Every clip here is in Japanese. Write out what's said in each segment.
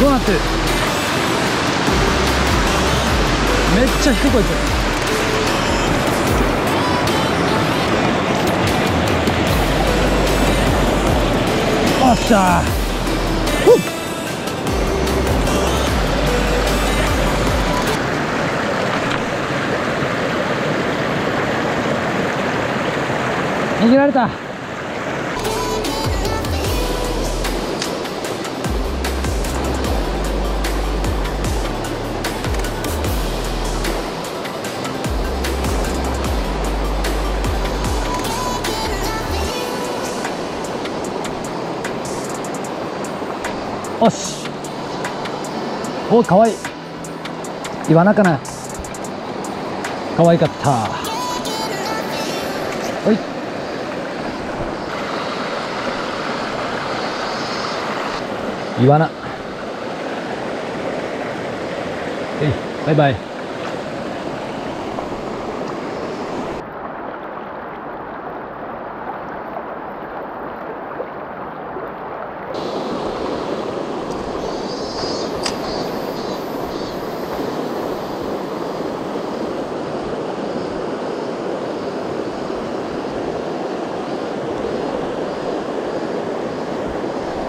どうなって。るめっちゃ低いこいつおっしゃふっ。逃げられた。おかわいい。言わなかな。かわいかった。おい。イワナえいバイバイ。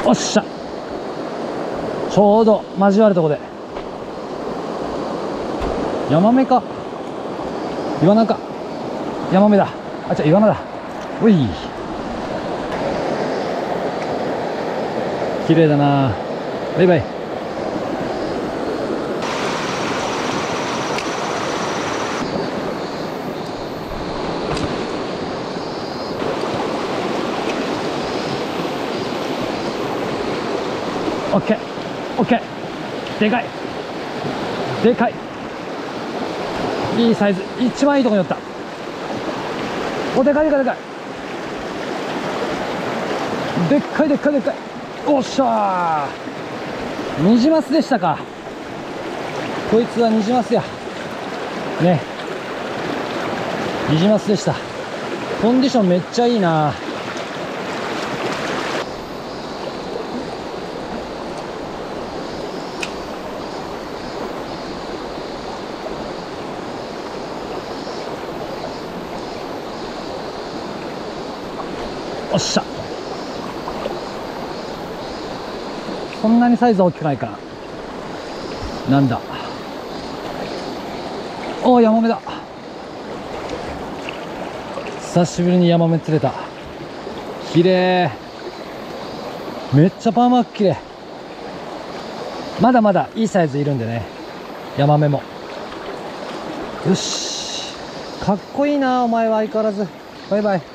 おっしゃ。ちょうど交わるとこで。ヤマメか。イワナかヤマメだ。あじゃイワナだ。おい。綺麗だな。バイバイ。オッケーオッケーでかい。でかい。いいサイズ。一番いいとこに寄った。おでかいでかいでかい。でっかいでっかいでっかい。おっしゃー。ニジマスでしたか。こいつはニジマスや。ね。ニジマスでした。コンディションめっちゃいいな。っしゃ。そんなにサイズ大きくないかなんだ。おおヤマメだ。久しぶりにヤマメ釣れた。綺麗。めっちゃパーマーク綺麗。まだまだいいサイズいるんでね。ヤマメも。よし。かっこいいなお前は相変わらず。バイバイ。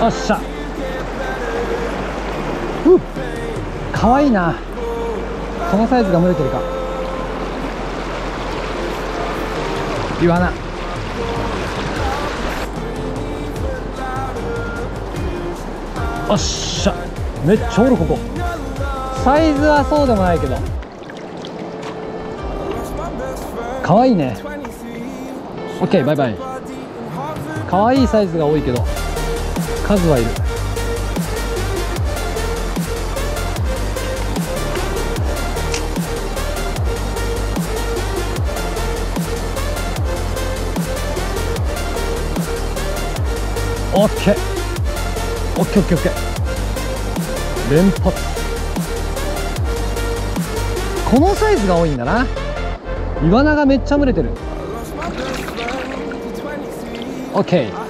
よっしゃ。you get better. ふうかわいいな。このサイズが群れてるか。イワナおっしゃ。めっちゃおるここ。サイズはそうでもないけど。かわいいね OK バイバイ。かわいいサイズが多いけど。数はいる。オッケーオッケーオッケーオッケー。連発。このサイズが多いんだな。イワナがめっちゃ群れてる。I lost my best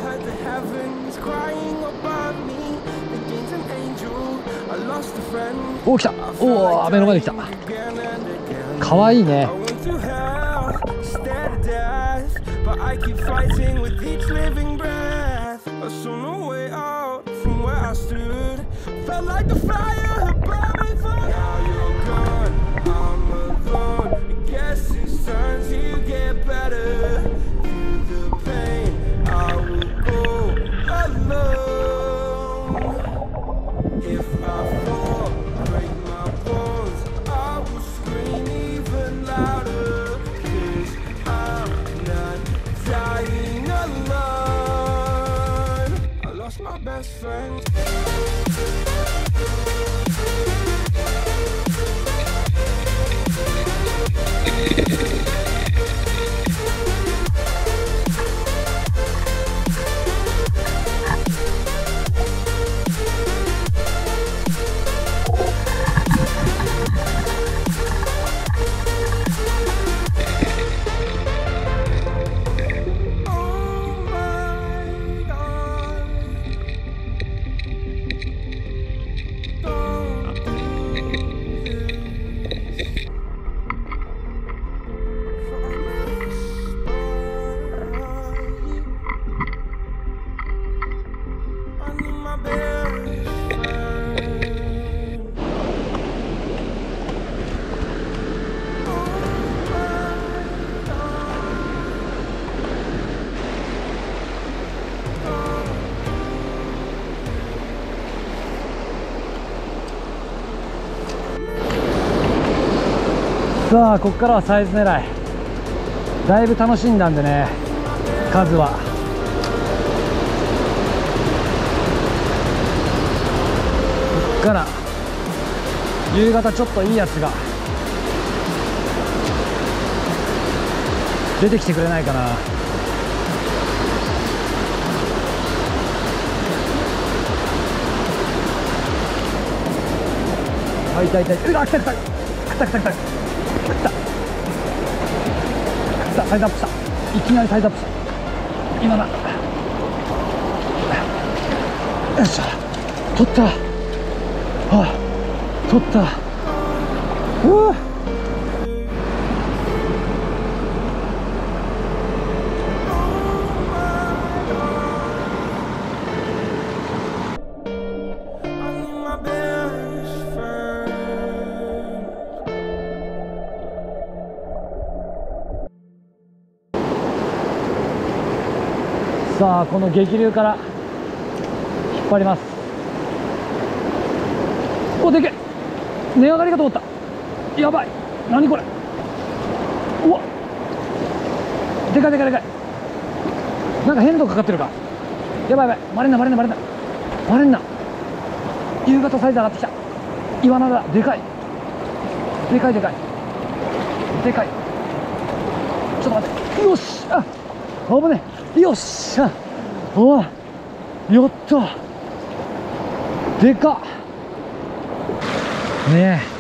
おお来たおお目の前で来たかわいいねさあここからはサイズ狙い。だいぶ楽しんだんでね数は。こっから夕方ちょっといいやつが出てきてくれないかな。あいたいたい。うわ来た来た来た。来た来た来た。来たサイズアップした。いきなりサイズアップした。今な。よっしゃ。取った。あ取った。うわ。さあこの激流から引っ張ります。おでけ。え値上がりかと思った。やばい。何これ。うわ。でかいでかいでかい。なんか変動かかってるか。やばいやばい。バレんなバレんなバレんな。バレんな。夕方サイズ上がってきた。イワナだ。でかい。でかいでかい。でかい。ちょっと待って。よし。あ危ねえ。よっしゃ。おいやったでかっ。ねえ。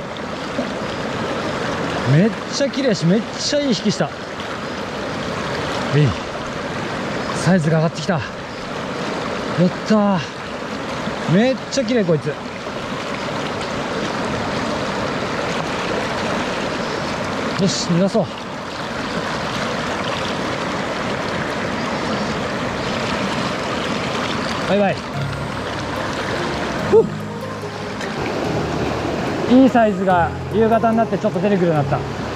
めっちゃ綺麗やしめっちゃいい引きした。えい。サイズが上がってきた。やっためっちゃ綺麗こいつ。よし逃がそう。バイバイ。いいサイズが夕方になってちょっと出てくるようになった。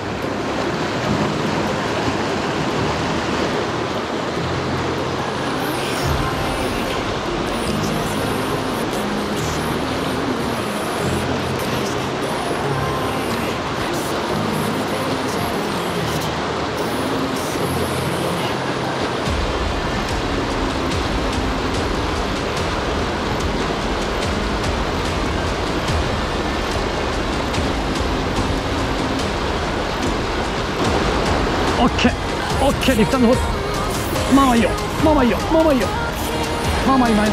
ーオッケーリフトアンドホールまあまあいいよまあまあいいよまあまあいいよまあまあいいまあいい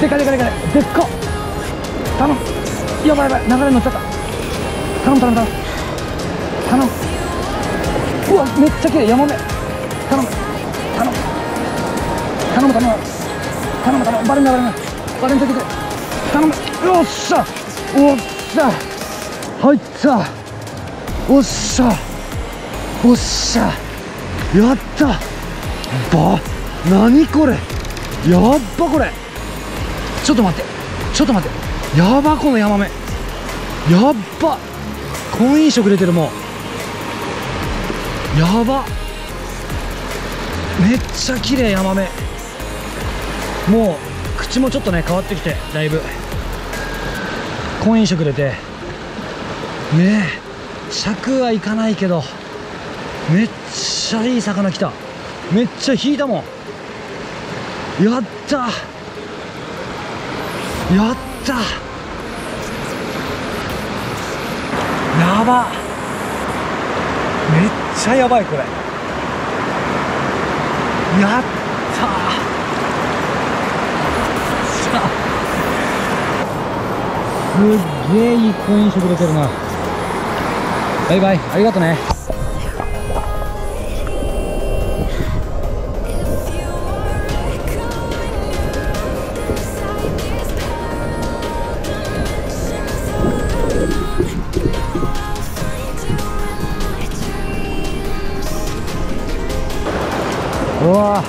でかいでかいでかいでっか頼むやばいやばい流れに乗っちゃった頼む頼む頼む頼むうわめっちゃ綺麗ヤマメ頼む頼む頼む頼む頼む頼むバレんなバレんなバレんとけて頼むよっしゃおっしゃ入ったおっしゃおっしゃやった。ば何これ。やっばこれ。ちょっと待って。ちょっと待って。やばこのヤマメ。やっば。婚姻色出てるもう。やば。めっちゃ綺麗ヤマメ。もう口もちょっとね変わってきてだいぶ。婚姻色出て。ねえ。尺はいかないけど。めっちゃいい魚来た。めっちゃ引いたもん。やった。やった。やば。めっちゃやばいこれ。やった。さあ。すっげえいい婚姻色出てるな。バイバイ。ありがとね。うわ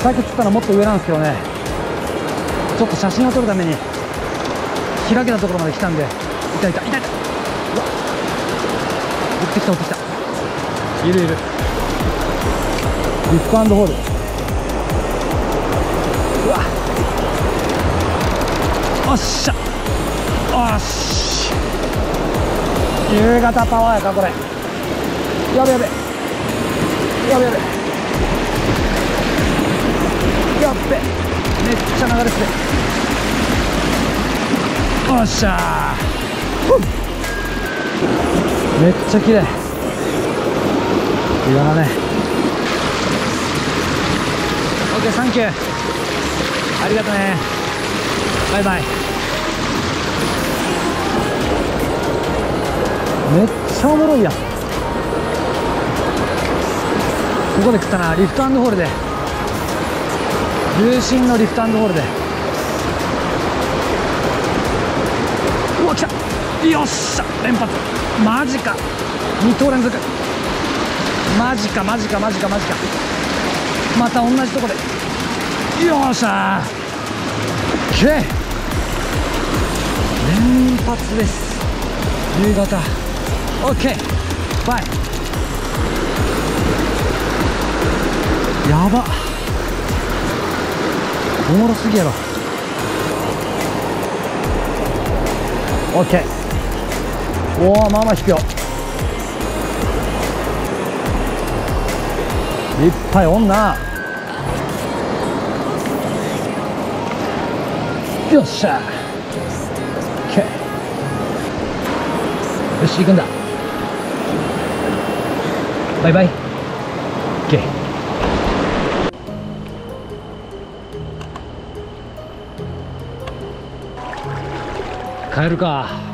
さっき釣ったのもっと上なんですけどね。ちょっと写真を撮るために開けたところまで来たんでいたい。たいたい。たうわ追ってきた追ってきた。いるいる。リップホール。うわおっしゃ。おっし夕方パワーやかこれ。やべやべ。やべやべ。やっべ。めっちゃ流れてておっしゃー。めっちゃ綺麗。岩だね。オッケーサンキュー。ありがとね。バイバイ。めっちゃおもろいやん。ここで食ったな。リフトホールで。重心のリフトアンドホールで。うわ来た。よっしゃ。連発。マジか。2投連続。マジかマジかマジかマジか。また同じとこで。よっしゃ。ー。OK 連発です。夕方。OK バイ。やば。おもろすぎやろ。OK おおまあまあ引くよ。いっぱいおんな。よっしゃ。OK よし行くんだ。バイバイ。OK 帰るか。